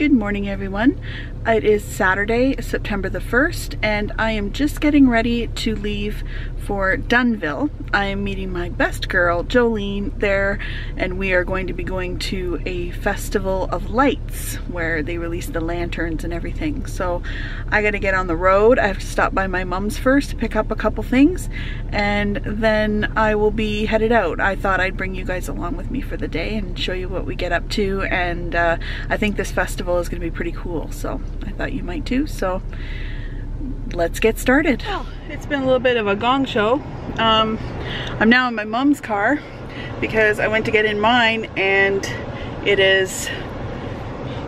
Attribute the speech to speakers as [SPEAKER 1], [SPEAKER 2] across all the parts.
[SPEAKER 1] Good morning everyone. It is Saturday, September the 1st, and I am just getting ready to leave for Dunnville. I am meeting my best girl, Jolene, there, and we are going to be going to a festival of lights where they release the lanterns and everything. So I gotta get on the road. I have to stop by my mom's first to pick up a couple things, and then I will be headed out. I thought I'd bring you guys along with me for the day and show you what we get up to, and uh, I think this festival is gonna be pretty cool, so I thought you might too. So let's get started. Well, it's been a little bit of a gong show. Um, I'm now in my mom's car because I went to get in mine and it is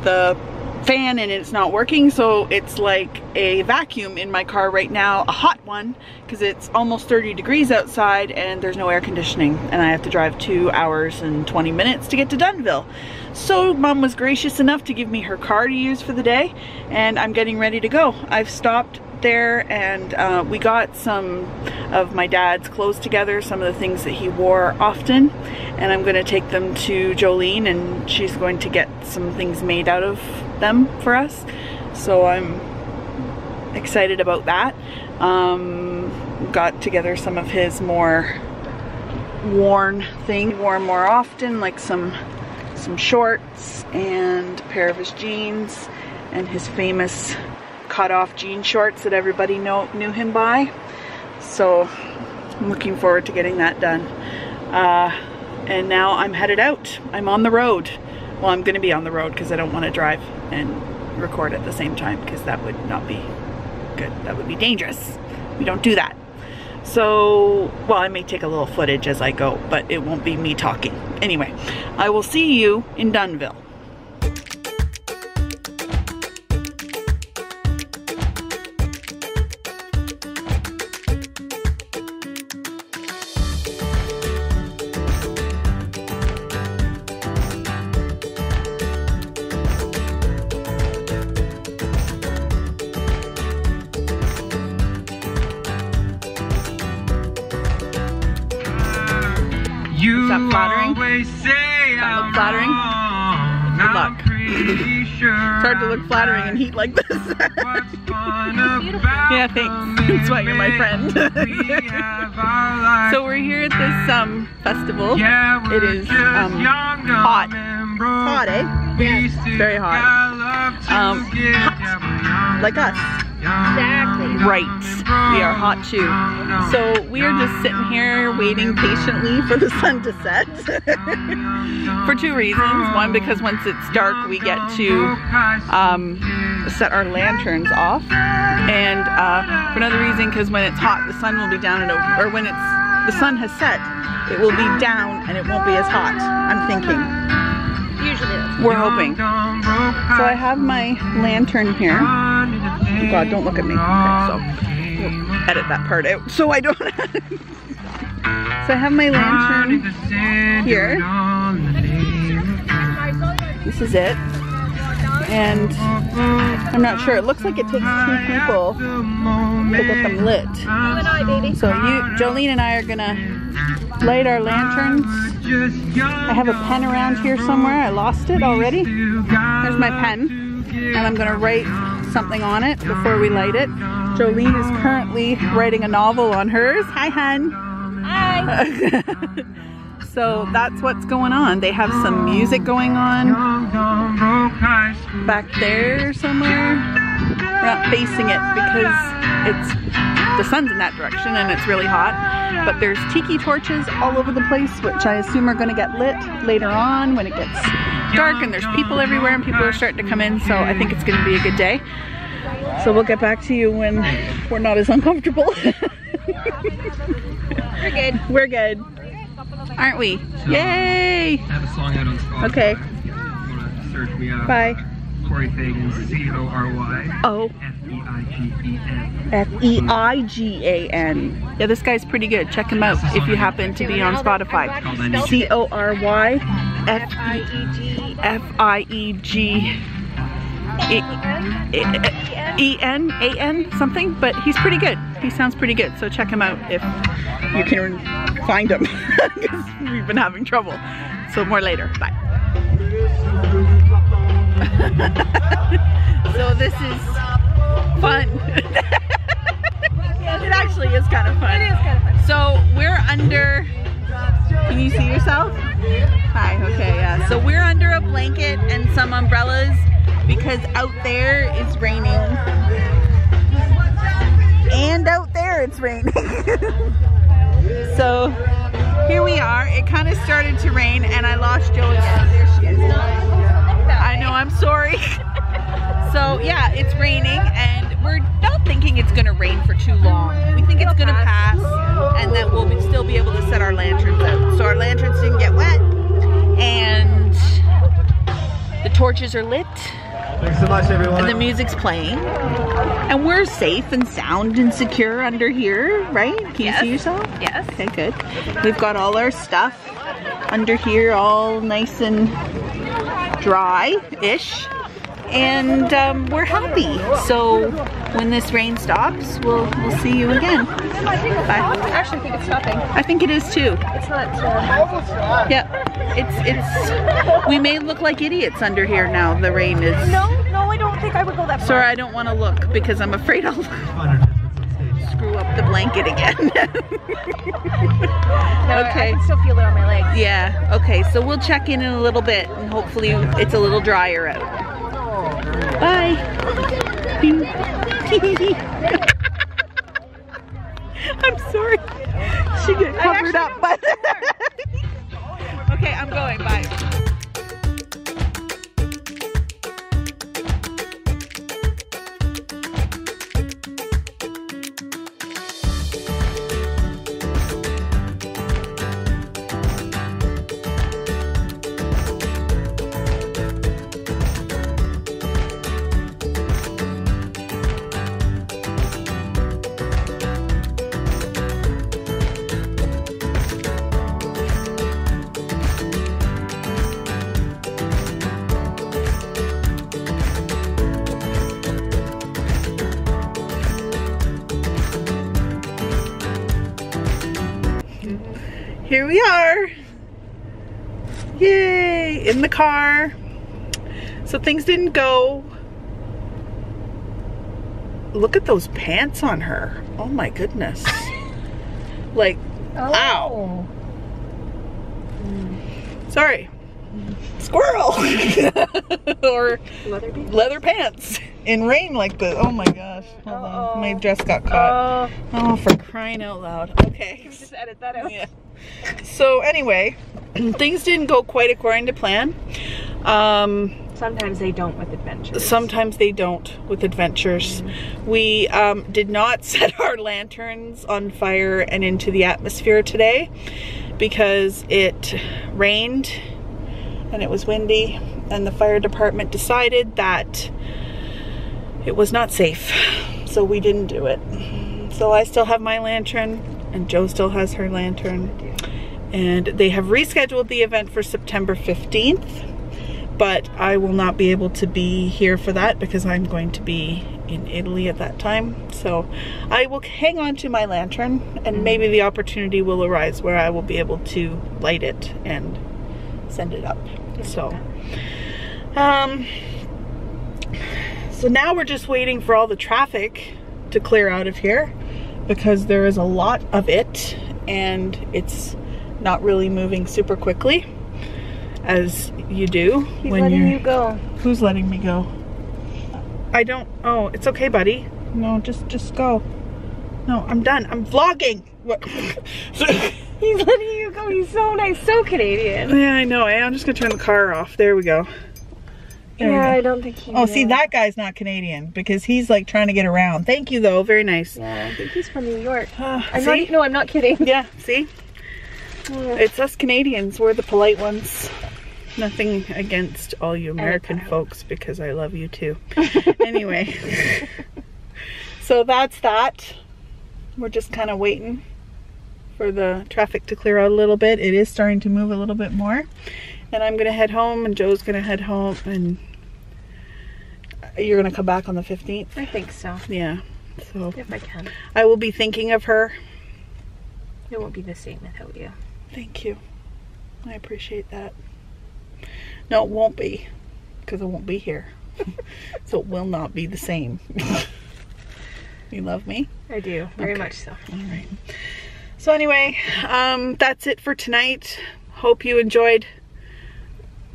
[SPEAKER 1] the fan and it's not working so it's like a vacuum in my car right now a hot one because it's almost 30 degrees outside and there's no air conditioning and I have to drive two hours and 20 minutes to get to Dunnville so mom was gracious enough to give me her car to use for the day and I'm getting ready to go I've stopped there and uh, we got some of my dad's clothes together, some of the things that he wore often and I'm going to take them to Jolene and she's going to get some things made out of them for us. So I'm excited about that. Um, got together some of his more worn things, wore more often like some some shorts and a pair of his jeans and his famous cut off jean shorts that everybody know, knew him by. So I'm looking forward to getting that done. Uh, and now I'm headed out. I'm on the road. Well, I'm going to be on the road because I don't want to drive and record at the same time because that would not be good. That would be dangerous. We don't do that. So, well, I may take a little footage as I go, but it won't be me talking. Anyway, I will see you in Dunnville. That flattering? that look flattering? Good luck.
[SPEAKER 2] sure
[SPEAKER 1] It's hard to look flattering in heat like this.
[SPEAKER 2] What's fun about
[SPEAKER 1] Yeah, thanks. That's why you're my friend.
[SPEAKER 2] we have our lives.
[SPEAKER 1] so we're here at this um, festival.
[SPEAKER 2] yeah,
[SPEAKER 1] it is, um, hot.
[SPEAKER 2] broke.
[SPEAKER 1] hot, eh?
[SPEAKER 2] We still
[SPEAKER 1] very hot.
[SPEAKER 2] to
[SPEAKER 1] Um, hot.
[SPEAKER 2] Yeah,
[SPEAKER 1] Like us.
[SPEAKER 3] Exactly.
[SPEAKER 1] Right. We are hot too. So we are just sitting here waiting patiently for the sun to set. for two reasons. One, because once it's dark, we get to um, set our lanterns off. And uh, for another reason, because when it's hot, the sun will be down, and it, or when it's the sun has set, it will be down and it won't be as hot. I'm thinking.
[SPEAKER 3] Usually
[SPEAKER 1] We're hoping. So I have my lantern here. Oh God, don't look at me. Okay, so we'll edit that part out so I don't. so I have my lantern here. This is it. And I'm not sure. It looks like it takes two people to get them lit. So you, Jolene and I are gonna light our lanterns. I have a pen around here somewhere. I lost it already. There's my pen. And I'm gonna write something on it before we light it. Jolene is currently writing a novel on hers. Hi, hun.
[SPEAKER 3] Hi.
[SPEAKER 1] so that's what's going on. They have some music going on back there somewhere. We're not facing it because it's the sun's in that direction and it's really hot. But there's tiki torches all over the place, which I assume are gonna get lit later on when it gets dark and there's people everywhere and people are starting to come in. So I think it's gonna be a good day. So we'll get back to you when we're not as uncomfortable.
[SPEAKER 3] We're good.
[SPEAKER 1] we're good. Aren't we? Um, Yay!
[SPEAKER 2] I have a song out on Spotify.
[SPEAKER 1] Okay.
[SPEAKER 2] If you wanna search me out.
[SPEAKER 1] Bye.
[SPEAKER 2] Corey Fagan, C-O-R-Y.
[SPEAKER 1] Oh.
[SPEAKER 2] F-E-I-G-E-N.
[SPEAKER 1] F-E-I-G-A-N. Yeah, this guy's pretty good. Check him out if you happen to be on Spotify. C-O-R-Y
[SPEAKER 3] I-E-G.
[SPEAKER 1] F-I-E-G E-N, A-N, something, but he's pretty good. He sounds pretty good, so check him out if you can find him, we've been having trouble. So more later, bye. so this is fun. it actually is kind of fun.
[SPEAKER 3] It is kind of fun.
[SPEAKER 1] So we're under, can you see yourself? Hi, okay, yeah. So we're under a blanket and some umbrellas because out there it's raining. And out there it's raining. so here we are. It kind of started to rain and I lost too long. We think it's gonna pass and that we'll be, still be able to set our lanterns out. So our lanterns didn't get wet and the torches are lit
[SPEAKER 4] Thanks so much, everyone.
[SPEAKER 1] and the music's playing. And we're safe and sound and secure under here, right? Can you
[SPEAKER 3] Yes.
[SPEAKER 1] see yourself?
[SPEAKER 3] Yes.
[SPEAKER 1] Okay, good. We've got all our stuff under here all nice and dry-ish. And um, we're happy. So when this rain stops, we'll we'll see you again.
[SPEAKER 3] I think it's,
[SPEAKER 1] Bye.
[SPEAKER 3] I actually think it's stopping.
[SPEAKER 1] I think it is too.
[SPEAKER 3] It's not. Uh,
[SPEAKER 1] Yep. It's it's we may look like idiots under here now. The rain is
[SPEAKER 3] no, no, I don't think I would go that far.
[SPEAKER 1] Sorry, I don't want to look because I'm afraid I'll screw up the blanket again.
[SPEAKER 3] No,
[SPEAKER 1] okay.
[SPEAKER 3] I can still feel it on my legs.
[SPEAKER 1] yeah, okay, so we'll check in in a little bit and hopefully it's a little drier out. Bye. I'm sorry. She got covered up, but. okay, I'm going. Bye. Yay, in the car. So things didn't go. Look at those pants on her. Oh my goodness. like,
[SPEAKER 3] Oh.
[SPEAKER 1] Ow. sorry. Squirrel. or
[SPEAKER 3] Leather bead?
[SPEAKER 1] leather pants in rain like this. Oh my gosh. Hold on. My dress got caught.
[SPEAKER 3] Oh,
[SPEAKER 1] Oh, for crying out loud. Okay.
[SPEAKER 3] just edit that out.
[SPEAKER 1] Yeah. So anyway, things didn't go quite according to plan. Um,
[SPEAKER 3] Sometimes they don't with adventures.
[SPEAKER 1] sometimes they don't with adventures. We um, did not set our lanterns on fire and into the atmosphere today because it rained and it was windy and the fire department decided that it was not safe. So we didn't do it. So I still have my lantern and Joe still has her lantern. And they have rescheduled the event for September 15th but I will not be able to be here for that because I'm going to be in Italy at that time. So I will hang on to my lantern and maybe the opportunity will arise where I will be able to light it and send it up. So, um, so now we're just waiting for all the traffic to clear out of here because there is a lot of it and it's not really moving super quickly as you do
[SPEAKER 3] He's
[SPEAKER 1] when
[SPEAKER 3] letting
[SPEAKER 1] you're
[SPEAKER 3] you go.
[SPEAKER 1] Who's letting me go? I don't. Oh, it's okay, buddy. No, just just go. No, I'm done. I'm vlogging. What?
[SPEAKER 3] He's letting you go. He's so nice. So Canadian.
[SPEAKER 1] yeah, I know. eh? I'm just gonna turn the car off. There we go. There
[SPEAKER 3] Yeah. I don't think he.
[SPEAKER 1] Oh, see that guy's not Canadian because he's like trying to get around. Thank you though. Very nice.
[SPEAKER 3] Yeah, I think he's from New York.
[SPEAKER 1] Uh,
[SPEAKER 3] I'm
[SPEAKER 1] see?
[SPEAKER 3] not. No, I'm not kidding.
[SPEAKER 1] Yeah. See, it's us Canadians. We're the polite ones. Nothing against all you American folks because I love you too. anyway, so that's that. We're just kind of waiting for the traffic to clear out a little bit. It is starting to move a little bit more. And I'm going to head home and Joe's going to head home and you're going to come back on the 15th.
[SPEAKER 3] I think so.
[SPEAKER 1] Yeah. So
[SPEAKER 3] If I can.
[SPEAKER 1] I will be thinking of her.
[SPEAKER 3] It won't be the same without you.
[SPEAKER 1] Thank you. I appreciate that. No, it won't be. because I won't be here. so it will not be the same. you love me?
[SPEAKER 3] I do, very
[SPEAKER 1] Okay.
[SPEAKER 3] much so.
[SPEAKER 1] All right. So anyway, um, that's it for tonight. Hope you enjoyed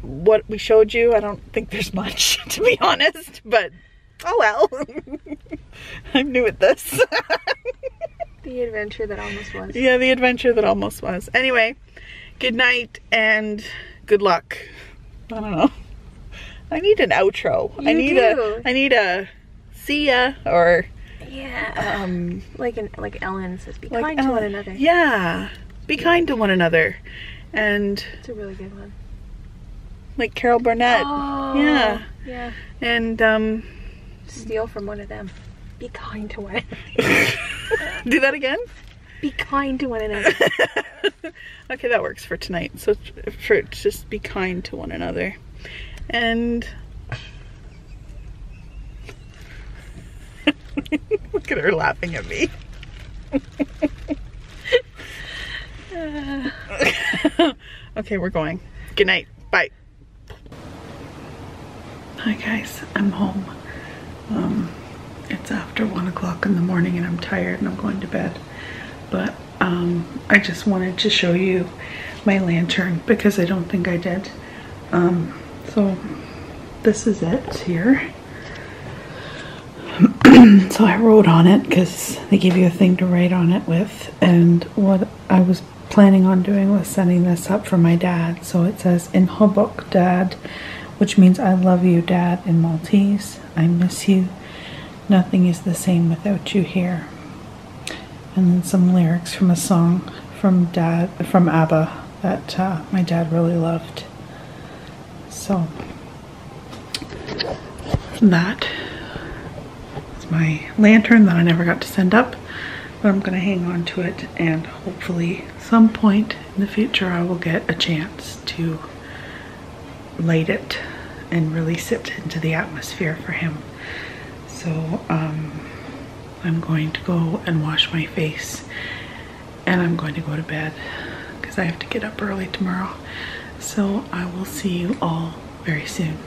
[SPEAKER 1] what we showed you. I don't think there's much, to be honest, but oh well. I'm new at this.
[SPEAKER 3] The adventure that almost was.
[SPEAKER 1] yeah, the adventure that almost was. Anyway, good night and good luck. I don't know. I need an outro. I need
[SPEAKER 3] do.
[SPEAKER 1] a I need a see ya or
[SPEAKER 3] Yeah.
[SPEAKER 1] um
[SPEAKER 3] like an, like Ellen says, be
[SPEAKER 1] like
[SPEAKER 3] kind to
[SPEAKER 1] uh,
[SPEAKER 3] one another.
[SPEAKER 1] Yeah. Be kind to one another. And
[SPEAKER 3] It's a really good one.
[SPEAKER 1] like Carol Burnett.
[SPEAKER 3] Oh,
[SPEAKER 1] yeah.
[SPEAKER 3] Yeah.
[SPEAKER 1] And um
[SPEAKER 3] Steal from one of them. Be kind to one.
[SPEAKER 1] do that again?
[SPEAKER 3] Be kind to one another.
[SPEAKER 1] okay, that works for tonight. So for just be kind to one another. And look at her laughing at me. okay, we're going. Good night. Bye. Hi guys, I'm home. Um, it's after one o'clock in the morning and I'm tired and I'm going to bed. But um, I just wanted to show you my lantern because I don't think I did. Um, so this is it here. so I wrote on it because they give you a thing to write on it with. And what I was planning on doing was setting this up for my dad. So it says, in Hobok, Dad, which means I love you, Dad, in Maltese. I miss you. Nothing is the same without you here. And then some lyrics from a song from dad, from ABBA that uh, my dad really loved. So that is my lantern that I never got to send up, but I'm gonna hang on to it and hopefully some point in the future I will get a chance to light it and release it into the atmosphere for him. So um, I'm going to go and wash my face and I'm going to go to bed because I have to get up early tomorrow. So I will see you all very soon.